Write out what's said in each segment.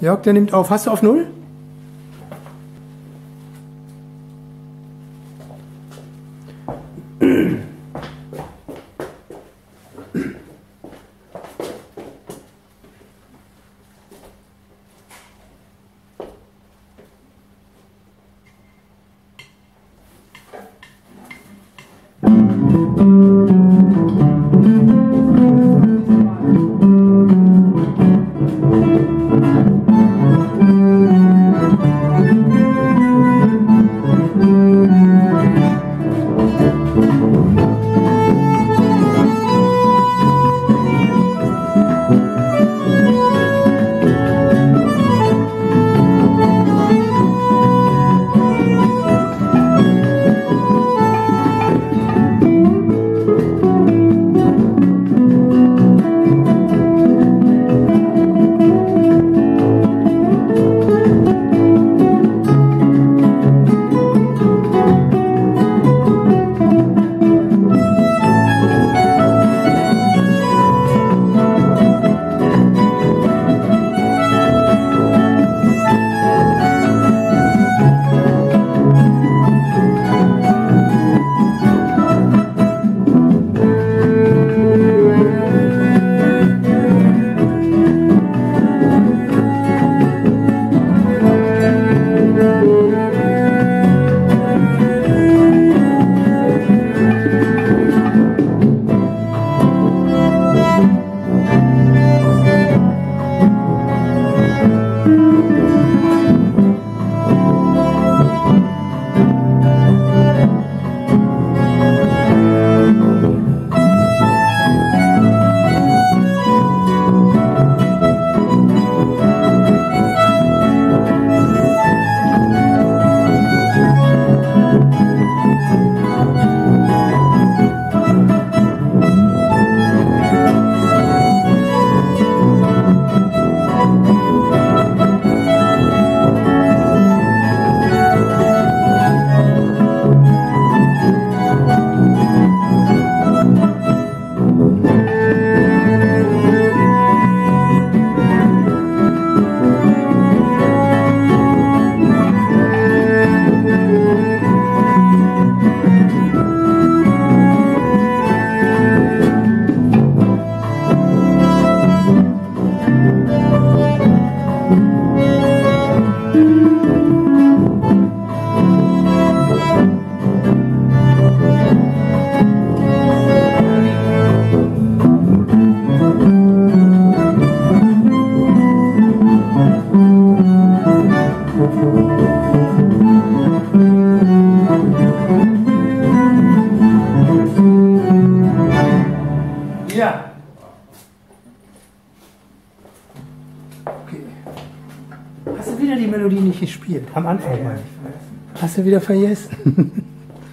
Jörg, der nimmt auf. Hast du auf Null? Ja. Okay. Hast du wieder die Melodie nicht gespielt? Am Anfang mal. Hast du wieder vergessen?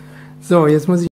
so, jetzt muss ich.